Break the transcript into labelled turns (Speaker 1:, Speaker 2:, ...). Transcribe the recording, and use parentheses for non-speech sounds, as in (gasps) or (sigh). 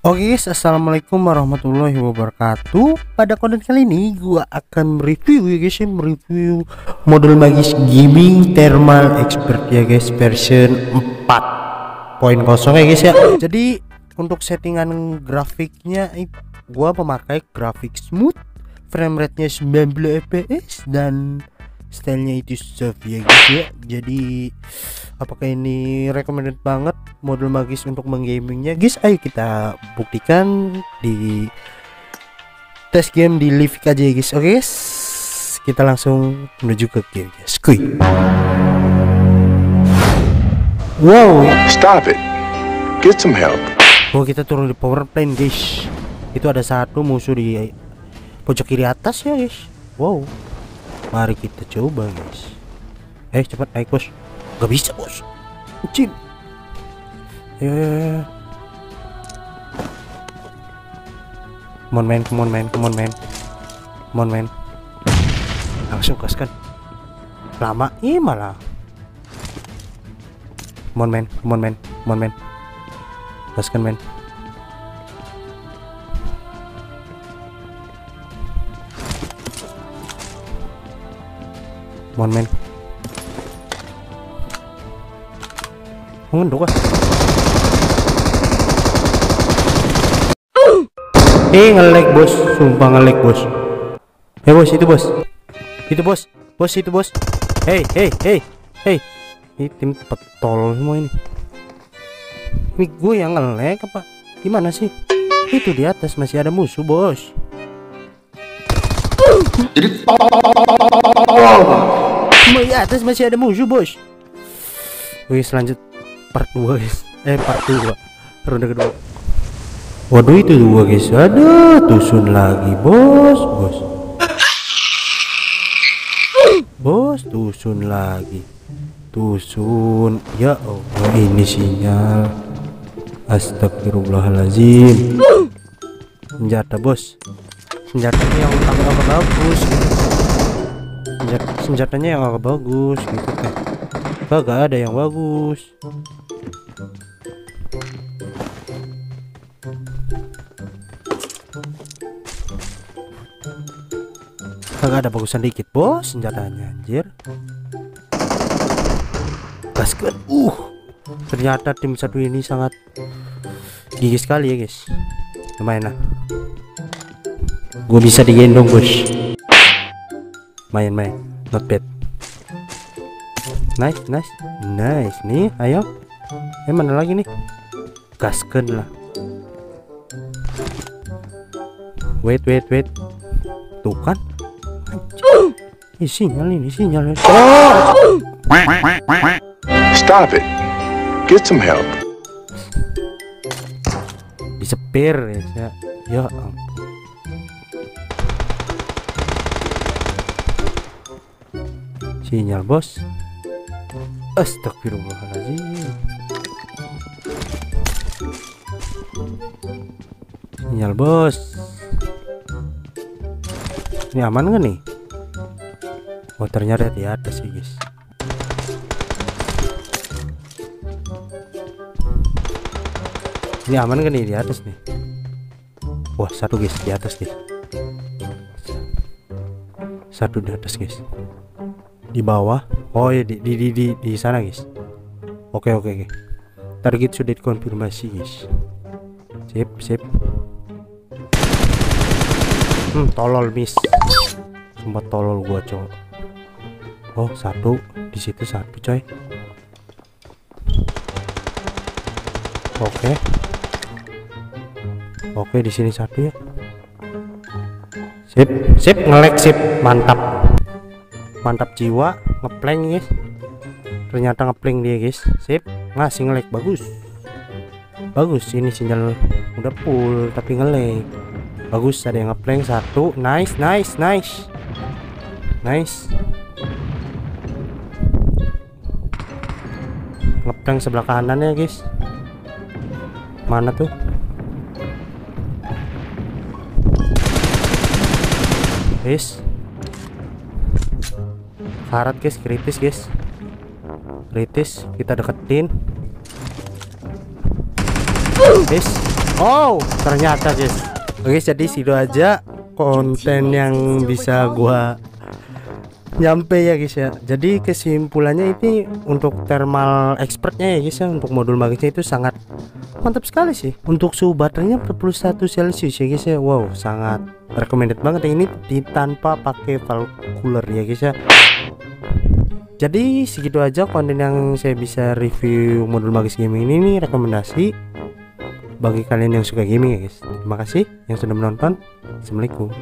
Speaker 1: Oke guys, assalamualaikum warahmatullahi wabarakatuh. Pada konten kali ini, gua akan mereview ya guys, ya, mereview model magis gaming thermal expert ya guys, version 4.0 ya guys ya. Jadi untuk settingan grafiknya, gua memakai grafik smooth, frame rate-nya 90 fps dan stylenya itu soft ya guys ya jadi apakah ini recommended banget model magis untuk menggamingnya? Guys ayo kita buktikan di tes game di live aja ya guys. Oke okay, guys? Kita langsung menuju ke game guys. Kuy. Wow.
Speaker 2: Stop it. Get some help.
Speaker 1: Oh kita turun di power plane guys. Itu ada satu musuh di pojok kiri atas ya guys. Wow. Mari kita coba guys. Eh cepat naik bos Gak bisa bos. Kucing ya come on man. Come on man. Come on man. Come on man. Langsung gaskan lama. Ini malah. Come on man. Come on man. Come on man. Gaskan man. Mon men. Ngunduh ah. (gasps) Eh ngelek bos, sumpah ngelek bos. Eh bos itu bos, itu bos, bos itu bos. Hey hey hey hey, ini tim petol semua ini. Ini gue yang ngelek apa? Gimana sih? Itu di atas masih ada musuh bos. Jadi di atas masih ada musuh bos. Wih selanjut part 2 guys. Eh part 2 ronde kedua. Waduh itu dua guys. Ada tusun lagi bos, bos. Bos tusun lagi. Tusun. Ya Allah ini sinyal. Astagfirullahalazim. Senjata bos. Senjatanya yang agak-agak bagus. Senjata, senjatanya yang agak bagus gitu kan. Kagak ada yang bagus. Kagak ada bagusan dikit bos senjatanya anjir. Gaskan. Uh. Ternyata tim satu ini sangat gigi sekali ya guys. Lumayan lah. Gue bisa digendong bos. Main main. Not bad. Nice nice nice nih. Ayo. Eh mana lagi nih? Gaskan lah. Wait wait wait. Tuh kan ini sinyal ini sinyal. Oh!
Speaker 2: Stop it. Get some help.
Speaker 1: Disepir ya. Ya ampun. Sinyal bos. Astagfirullahaladzim. Sinyal bos. Ini aman gak nih? Oh ternyata di atas sih guys. Ini aman kan nih? Di atas nih. Wah satu guys. Di atas nih. Satu di atas guys. Di bawah Oh ya di, di, di, di, di sana guys. Oke oke oke. Target sudah dikonfirmasi guys. Sip sip. Hmm tolol miss. Sempat tolol gua cowok. Oh satu. Di situ satu coy. Oke. Oke di sini satu ya. Sip sip. Ngelek sip. Mantap. Mantap jiwa ngeplank guys. Ternyata ngeplank dia guys. Sip. Ngasih ngelek bagus. Bagus ini sinyal. Udah full tapi ngelek Bagus ada yang ngeplank. Satu. Nice nice nice. Nice. Ngeprank sebelah kanan ya guys. Mana tuh? Guys karat guys kritis guys. Kritis kita deketin. Guys. Oh ternyata guys. Oke jadi situ aja konten yang bisa gua nyampe ya guys ya. Jadi kesimpulannya ini untuk thermal expertnya ya guys ya untuk modul magisnya itu sangat mantap sekali sih. Untuk suhu baterainya 41 celcius ya guys ya. Wow sangat recommended banget. Ini di, tanpa pakai valve cooler ya guys ya jadi segitu aja konten yang saya bisa review modul magis gaming ini. Nih rekomendasi bagi kalian yang suka gaming ya guys. Terima kasih yang sudah menonton. Assalamualaikum